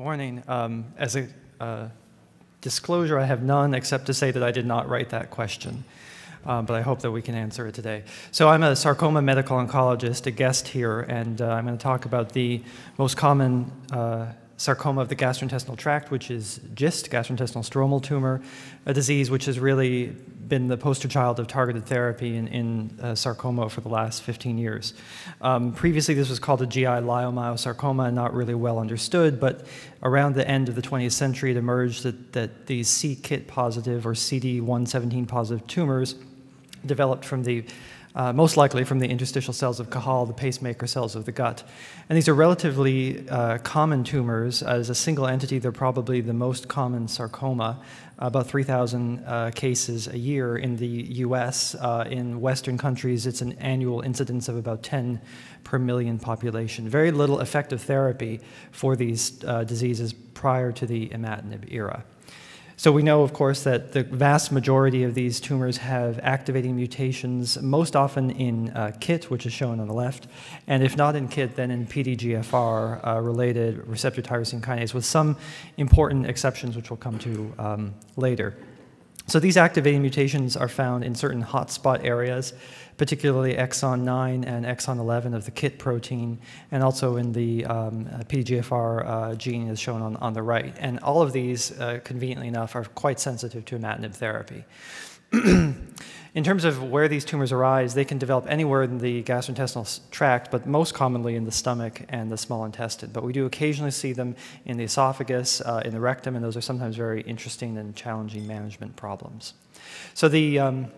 morning. Um, as a uh, disclosure, I have none except to say that I did not write that question. Um, but I hope that we can answer it today. So I'm a sarcoma medical oncologist, a guest here, and uh, I'm going to talk about the most common uh, sarcoma of the gastrointestinal tract, which is GIST, gastrointestinal stromal tumor, a disease which has really been the poster child of targeted therapy in, in uh, sarcoma for the last 15 years. Um, previously, this was called a GI leiomyosarcoma, not really well understood, but around the end of the 20th century, it emerged that, that these c-KIT positive or CD117 positive tumors developed from the uh, most likely from the interstitial cells of Cajal, the pacemaker cells of the gut. And these are relatively uh, common tumors. As a single entity, they're probably the most common sarcoma, about 3,000 uh, cases a year in the US. Uh, in Western countries, it's an annual incidence of about 10 per million population. Very little effective therapy for these uh, diseases prior to the imatinib era. So we know, of course, that the vast majority of these tumors have activating mutations, most often in uh, KIT, which is shown on the left, and if not in KIT, then in PDGFR-related uh, receptor tyrosine kinase, with some important exceptions, which we'll come to um, later. So these activating mutations are found in certain hotspot areas, particularly exon 9 and exon 11 of the KIT protein, and also in the um, PDGFR uh, gene as shown on, on the right. And all of these, uh, conveniently enough, are quite sensitive to imatinib therapy. in terms of where these tumors arise, they can develop anywhere in the gastrointestinal tract, but most commonly in the stomach and the small intestine. But we do occasionally see them in the esophagus, uh, in the rectum, and those are sometimes very interesting and challenging management problems. So the um,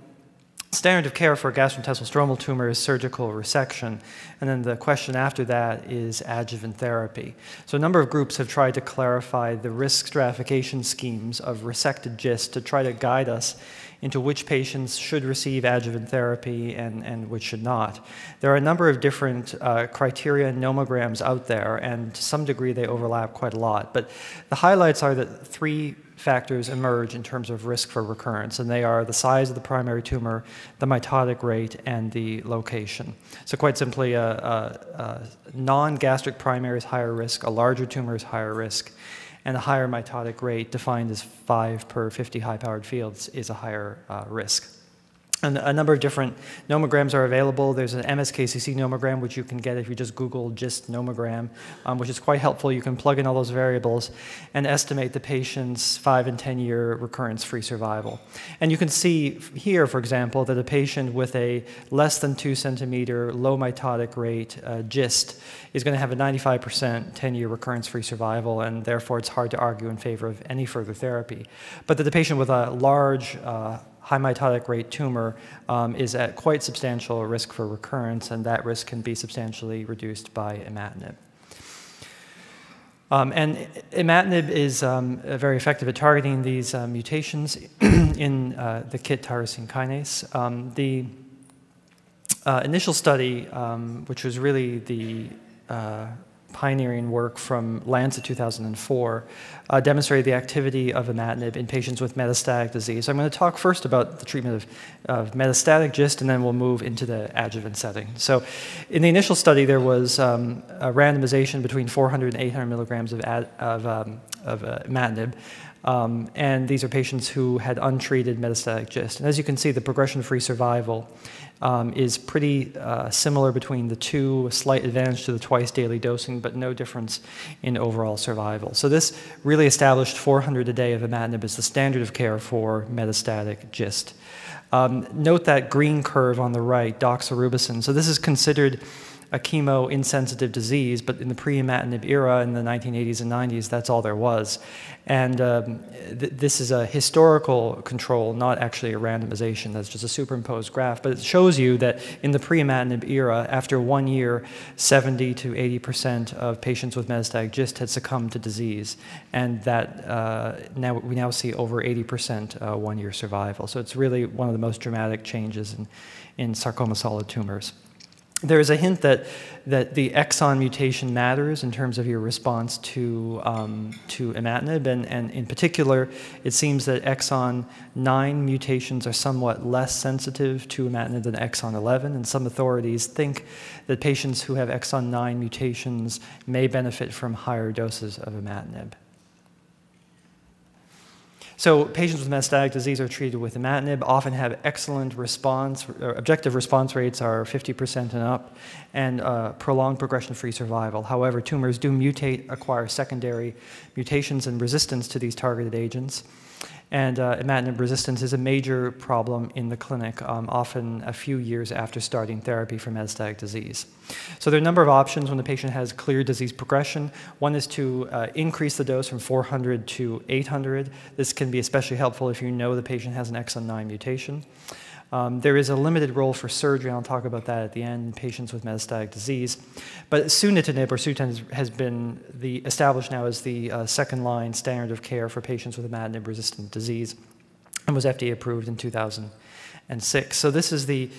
standard of care for gastrointestinal stromal tumor is surgical resection, and then the question after that is adjuvant therapy. So a number of groups have tried to clarify the risk stratification schemes of resected GIST to try to guide us into which patients should receive adjuvant therapy and, and which should not. There are a number of different uh, criteria and nomograms out there, and to some degree they overlap quite a lot. But the highlights are that three factors emerge in terms of risk for recurrence, and they are the size of the primary tumor, the mitotic rate, and the location. So quite simply, a, a, a non-gastric primary is higher risk, a larger tumor is higher risk, and a higher mitotic rate, defined as 5 per 50 high-powered fields, is a higher uh, risk. And a number of different nomograms are available. There's an MSKCC nomogram, which you can get if you just Google GIST nomogram, um, which is quite helpful. You can plug in all those variables and estimate the patient's five and 10 year recurrence free survival. And you can see here, for example, that a patient with a less than two centimeter low mitotic rate uh, GIST is going to have a 95% 10 year recurrence free survival, and therefore it's hard to argue in favor of any further therapy. But that the patient with a large uh, high mitotic rate tumor um, is at quite substantial risk for recurrence, and that risk can be substantially reduced by imatinib. Um, and imatinib is um, very effective at targeting these uh, mutations in uh, the KIT tyrosine kinase. Um, the uh, initial study, um, which was really the uh, pioneering work from Lancet 2004 uh, demonstrated the activity of imatinib in patients with metastatic disease. So I'm going to talk first about the treatment of, of, metastatic GIST, and then we'll move into the adjuvant setting. So in the initial study, there was um, a randomization between 400 and 800 milligrams of, ad, of, um, of uh, imatinib. Um, and these are patients who had untreated metastatic GIST. And as you can see, the progression-free survival um, is pretty uh, similar between the two, a slight advantage to the twice daily dosing, but no difference in overall survival. So this really established 400 a day of imatinib as the standard of care for metastatic GIST. Um, note that green curve on the right, doxorubicin. So this is considered a chemo insensitive disease, but in the pre-imatinib era in the 1980s and 90s, that's all there was. And um, th this is a historical control, not actually a randomization. That's just a superimposed graph. But it shows you that in the pre-imatinib era, after one year, 70 to 80% of patients with metastatic GIST had succumbed to disease. And that uh, now we now see over 80% uh, one-year survival. So it's really one of the most dramatic changes in, in sarcoma solid tumors. There is a hint that, that the exon mutation matters in terms of your response to, um, to imatinib, and, and in particular, it seems that exon 9 mutations are somewhat less sensitive to imatinib than exon 11, and some authorities think that patients who have exon 9 mutations may benefit from higher doses of imatinib. So patients with metastatic disease are treated with imatinib, often have excellent response, objective response rates are 50% and up, and uh, prolonged progression-free survival. However, tumors do mutate, acquire secondary mutations and resistance to these targeted agents. And uh, imatinib resistance is a major problem in the clinic, um, often a few years after starting therapy for metastatic disease. So there are a number of options when the patient has clear disease progression. One is to uh, increase the dose from 400 to 800. This can be especially helpful if you know the patient has an exon 9 mutation. Um, there is a limited role for surgery, and I'll talk about that at the end, in patients with metastatic disease. But sunitinib, or Sutent, has been the, established now as the uh, second line standard of care for patients with imatinib resistant disease and was FDA approved in 2006. So this is the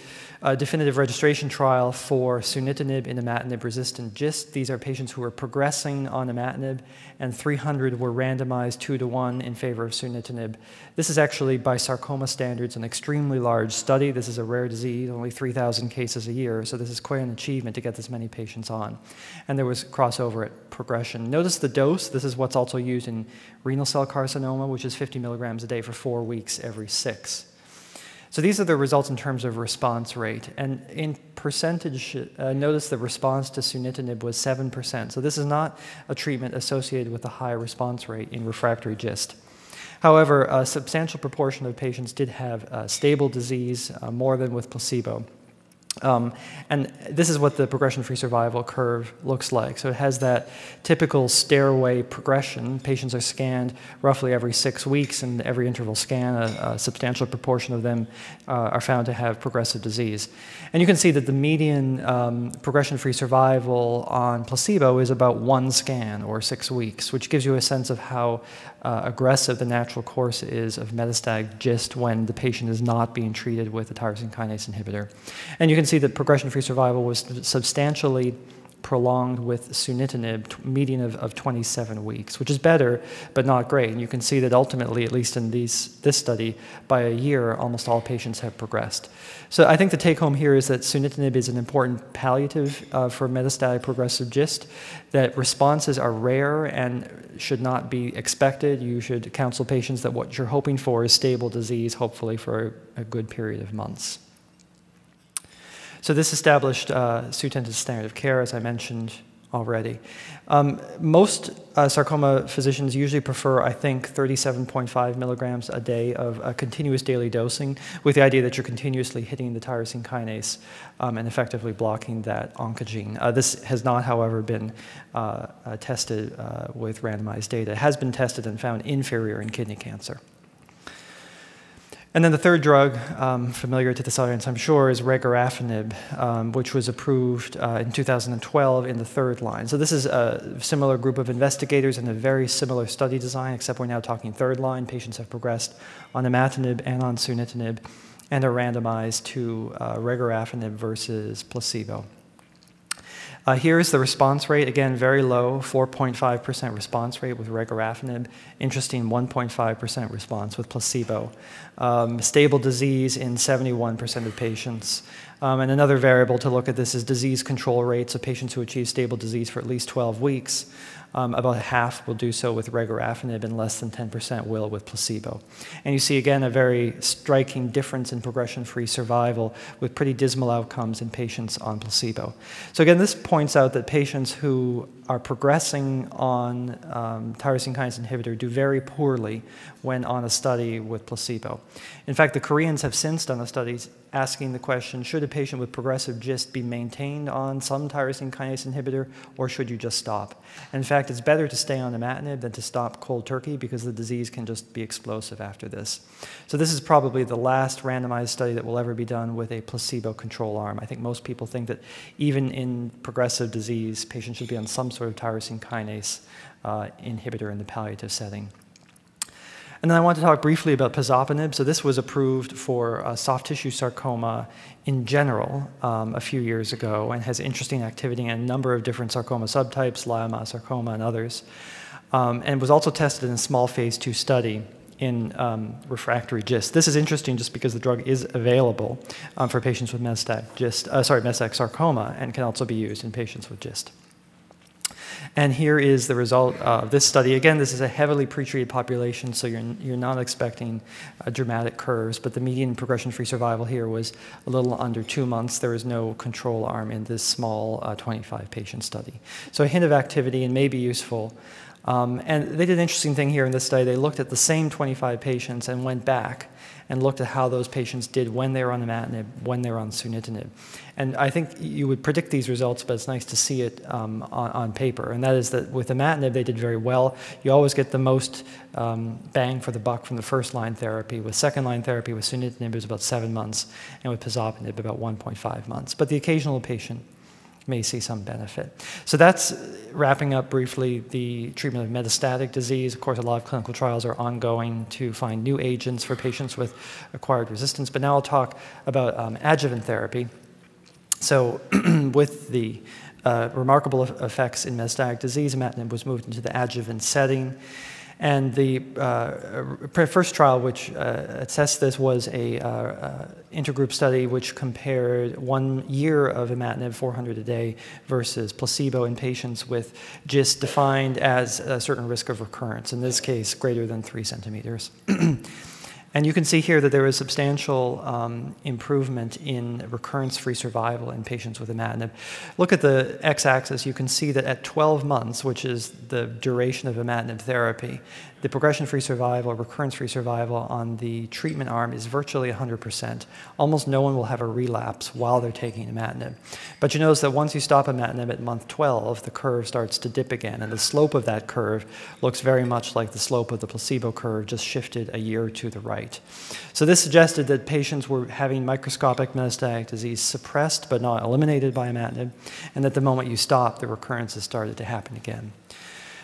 a definitive registration trial for sunitinib in imatinib-resistant GIST. These are patients who are progressing on imatinib, and 300 were randomized two to one in favor of sunitinib. This is actually, by sarcoma standards, an extremely large study. This is a rare disease, only 3,000 cases a year, so this is quite an achievement to get this many patients on. And there was crossover at progression. Notice the dose. This is what's also used in renal cell carcinoma, which is 50 milligrams a day for four weeks every six. So these are the results in terms of response rate. And in percentage, uh, notice the response to sunitinib was 7%. So this is not a treatment associated with a high response rate in refractory GIST. However, a substantial proportion of patients did have uh, stable disease, uh, more than with placebo. Um, and this is what the progression-free survival curve looks like. So it has that typical stairway progression. Patients are scanned roughly every six weeks, and every interval scan, a, a substantial proportion of them uh, are found to have progressive disease. And you can see that the median um, progression-free survival on placebo is about one scan or six weeks, which gives you a sense of how uh, aggressive the natural course is of metastatic GIST when the patient is not being treated with a tyrosine kinase inhibitor. And you can see that progression-free survival was substantially prolonged with sunitinib, median of, of 27 weeks, which is better, but not great. And you can see that ultimately, at least in these, this study, by a year, almost all patients have progressed. So I think the take home here is that sunitinib is an important palliative uh, for metastatic progressive GIST, that responses are rare and should not be expected. You should counsel patients that what you're hoping for is stable disease, hopefully for a, a good period of months. So this established uh, Sutent standard of care, as I mentioned already. Um, most uh, sarcoma physicians usually prefer, I think, 37.5 milligrams a day of uh, continuous daily dosing with the idea that you're continuously hitting the tyrosine kinase um, and effectively blocking that oncogene. Uh, this has not, however, been uh, uh, tested with randomized data. It has been tested and found inferior in kidney cancer. And then the third drug, um, familiar to this audience, I'm sure, is regorafenib, um, which was approved uh, in 2012 in the third line. So this is a similar group of investigators and a very similar study design, except we're now talking third line. Patients have progressed on imatinib and on sunitinib and are randomized to uh, regorafenib versus placebo. Uh, here is the response rate, again, very low, 4.5% response rate with regorafenib. Interesting, 1.5% response with placebo. Um, stable disease in 71% of patients. Um, and another variable to look at this is disease control rates of patients who achieve stable disease for at least 12 weeks. Um, about half will do so with regorafenib and less than 10% will with placebo. And you see again a very striking difference in progression-free survival with pretty dismal outcomes in patients on placebo. So again, this points out that patients who are progressing on um, tyrosine kinase inhibitor do very poorly when on a study with placebo. In fact, the Koreans have since done a study asking the question, should a patient with progressive GIST be maintained on some tyrosine kinase inhibitor, or should you just stop? And in fact, it's better to stay on imatinib than to stop cold turkey because the disease can just be explosive after this. So this is probably the last randomized study that will ever be done with a placebo control arm. I think most people think that even in progressive disease, patients should be on some sort of tyrosine kinase uh, inhibitor in the palliative setting. And then I want to talk briefly about pazopanib. So this was approved for uh, soft tissue sarcoma in general um, a few years ago and has interesting activity in a number of different sarcoma subtypes, leiomyosarcoma and others, um, and was also tested in a small phase two study in um, refractory GIST. This is interesting just because the drug is available um, for patients with metastatic GIST, uh, sorry, metastatic sarcoma and can also be used in patients with GIST. And here is the result of this study. Again, this is a heavily pretreated population, so you're, you're not expecting uh, dramatic curves, but the median progression-free survival here was a little under two months. There was no control arm in this small 25-patient uh, study. So a hint of activity and may be useful. Um, and they did an interesting thing here in this study. They looked at the same 25 patients and went back and looked at how those patients did when they were on imatinib, when they were on sunitinib. And I think you would predict these results, but it's nice to see it um, on, on, paper. And that is that with imatinib, they did very well. You always get the most um, bang for the buck from the first line therapy. With second line therapy, with sunitinib, it was about seven months, and with pazopanib, about 1.5 months. But the occasional patient may see some benefit. So that's wrapping up briefly the treatment of metastatic disease. Of course, a lot of clinical trials are ongoing to find new agents for patients with acquired resistance. But now I'll talk about um, adjuvant therapy. So with the uh, remarkable effects in metastatic disease, imatinib was moved into the adjuvant setting. And the uh, first trial which uh, assessed this was a uh, uh, intergroup study which compared one year of imatinib, 400 a day, versus placebo in patients with GIST defined as a certain risk of recurrence, in this case greater than three centimeters. And you can see here that there is substantial um, improvement in recurrence-free survival in patients with imatinib. Look at the x-axis. You can see that at 12 months, which is the duration of imatinib therapy, the progression-free survival, recurrence-free survival on the treatment arm is virtually 100%. Almost no one will have a relapse while they're taking imatinib. But you notice that once you stop imatinib at month 12, the curve starts to dip again, and the slope of that curve looks very much like the slope of the placebo curve, just shifted a year to the right. So this suggested that patients were having microscopic metastatic disease suppressed but not eliminated by imatinib, and that the moment you stop, the recurrences started to happen again.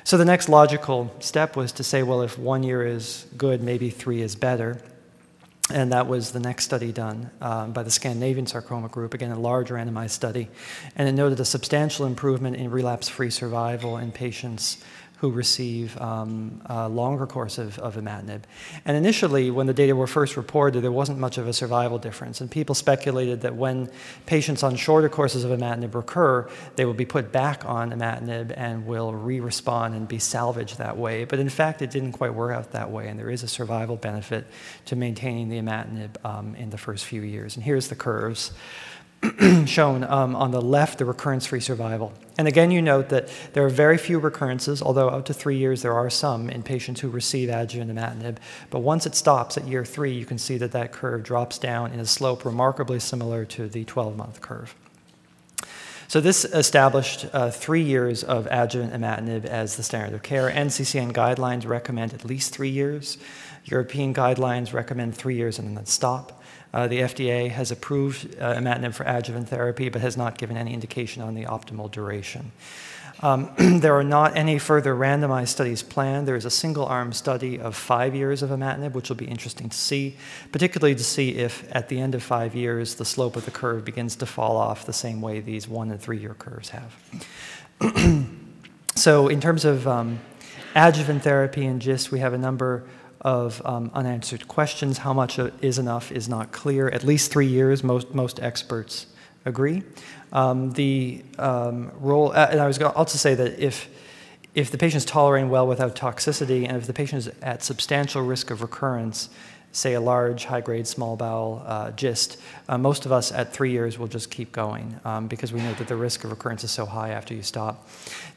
So the next logical step was to say, well, if one year is good, maybe three is better. And that was the next study done um, by the Scandinavian Sarcoma Group, again, a large randomized study. And it noted a substantial improvement in relapse free survival in patients who receive um, a longer course of, of imatinib. And initially, when the data were first reported, there wasn't much of a survival difference. And people speculated that when patients on shorter courses of imatinib recur, they will be put back on imatinib and will re-respond and be salvaged that way. But in fact, it didn't quite work out that way, and there is a survival benefit to maintaining the imatinib um, in the first few years. And here's the curves. shown um, on the left, the recurrence-free survival. And again, you note that there are very few recurrences, although up to three years there are some in patients who receive adjuvant imatinib. But once it stops at year three, you can see that that curve drops down in a slope remarkably similar to the 12-month curve. So this established uh, three years of adjuvant imatinib as the standard of care. NCCN guidelines recommend at least three years. European guidelines recommend three years and then stop. Uh, the FDA has approved uh, imatinib for adjuvant therapy, but has not given any indication on the optimal duration. Um, there are not any further randomized studies planned. There is a single arm study of five years of imatinib, which will be interesting to see, particularly to see if at the end of five years the slope of the curve begins to fall off the same way these one and three year curves have. so, in terms of um, adjuvant therapy and GIST, we have a number of um, unanswered questions. How much is enough is not clear. At least three years, most, most experts agree. Um, the um, role, uh, and I was going to also say that if, if the patient is tolerating well without toxicity, and if the patient is at substantial risk of recurrence, say a large high-grade small bowel uh, GIST, uh, most of us at three years will just keep going um, because we know that the risk of recurrence is so high after you stop.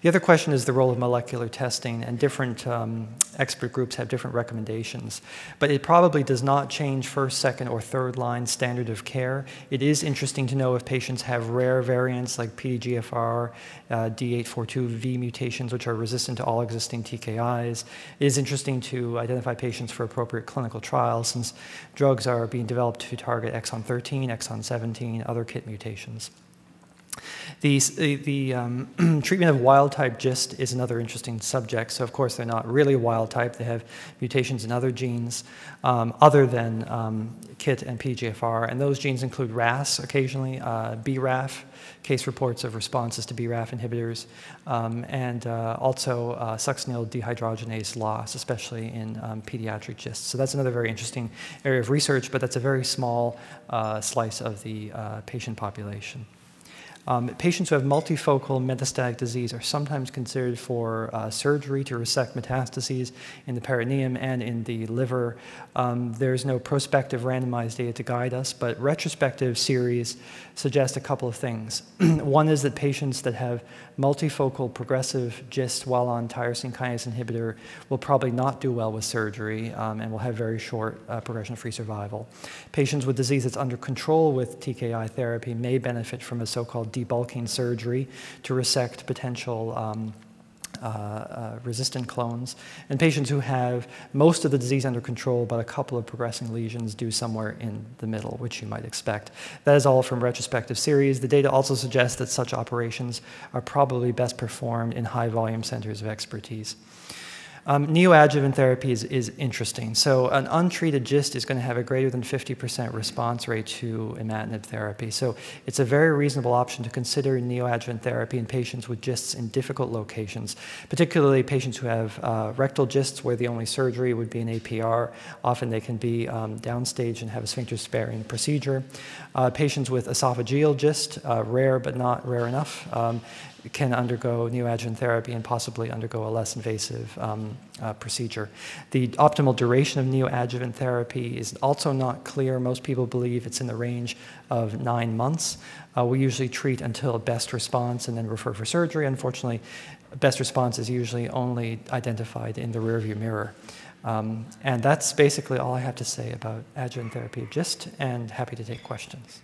The other question is the role of molecular testing, and different um, expert groups have different recommendations. But it probably does not change first, second, or third line standard of care. It is interesting to know if patients have rare variants like PDGFR, uh, D842V mutations, which are resistant to all existing TKIs. It is interesting to identify patients for appropriate clinical trials since drugs are being developed to target exon 13, exon 17, other KIT mutations. The, the um, treatment of wild type GIST is another interesting subject. So, of course, they're not really wild type. They have mutations in other genes um, other than um, KIT and PGFR. And those genes include RAS occasionally, uh, BRAF, case reports of responses to BRAF inhibitors, um, and uh, also uh, succinyl dehydrogenase loss, especially in um, pediatric GIST. So that's another very interesting area of research, but that's a very small uh, slice of the uh, patient population. Um, patients who have multifocal metastatic disease are sometimes considered for uh, surgery to resect metastases in the peritoneum and in the liver. Um, there's no prospective randomized data to guide us, but retrospective series suggest a couple of things. One is that patients that have multifocal progressive GIST while on tyrosine kinase inhibitor will probably not do well with surgery um, and will have very short uh, progression-free survival. Patients with disease that's under control with TKI therapy may benefit from a so-called debulking surgery to resect potential um, uh, uh, resistant clones. And patients who have most of the disease under control, but a couple of progressing lesions do somewhere in the middle, which you might expect. That is all from retrospective series. The data also suggests that such operations are probably best performed in high volume centers of expertise. Um, neoadjuvant therapy is, is, interesting. So an untreated GIST is going to have a greater than 50% response rate to imatinib therapy. So it's a very reasonable option to consider neoadjuvant therapy in patients with GISTs in difficult locations, particularly patients who have uh, rectal GISTs where the only surgery would be an APR. Often they can be um, downstage and have a sphincter sparing procedure. Uh, patients with esophageal GIST, uh, rare but not rare enough, um, can undergo neoadjuvant therapy and possibly undergo a less invasive um, uh, procedure. The optimal duration of neoadjuvant therapy is also not clear. Most people believe it's in the range of nine months. Uh, we usually treat until best response and then refer for surgery. Unfortunately, best response is usually only identified in the rearview mirror. Um, and that's basically all I have to say about adjuvant therapy of GIST, and happy to take questions.